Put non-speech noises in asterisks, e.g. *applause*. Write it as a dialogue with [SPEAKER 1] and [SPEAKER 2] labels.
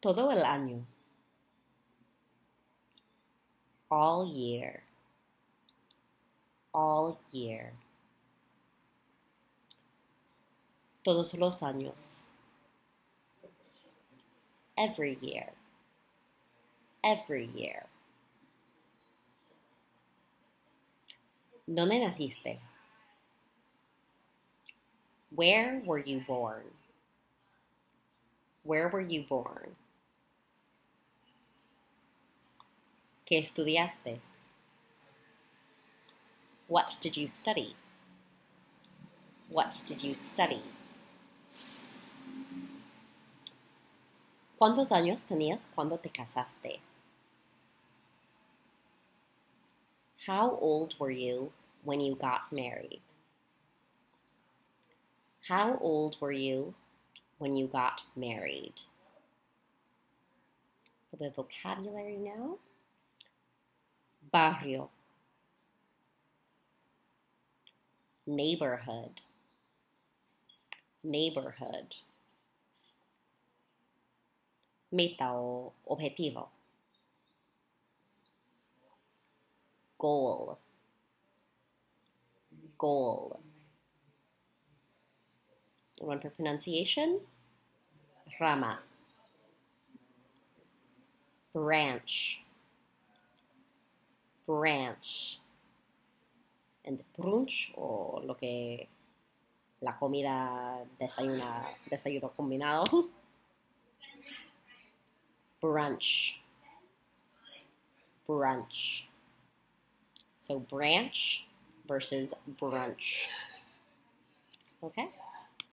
[SPEAKER 1] Todo el año. All year. All year. Todos los años. Every year. Every year. ¿Dónde naciste? Where were you born? Where were you born? ¿Qué estudiaste? What did you study? What did you study? ¿Cuántos años tenías cuando te casaste? How old were you when you got married? How old were you when you got married? A little vocabulary now. Barrio. Neighborhood. Neighborhood. Meta o objetivo. Goal. Goal. One for pronunciation. Rama. Branch. Branch. And brunch, o lo que la comida desayuna, desayuno combinado. *laughs* Brunch. Brunch. So branch versus brunch. Okay?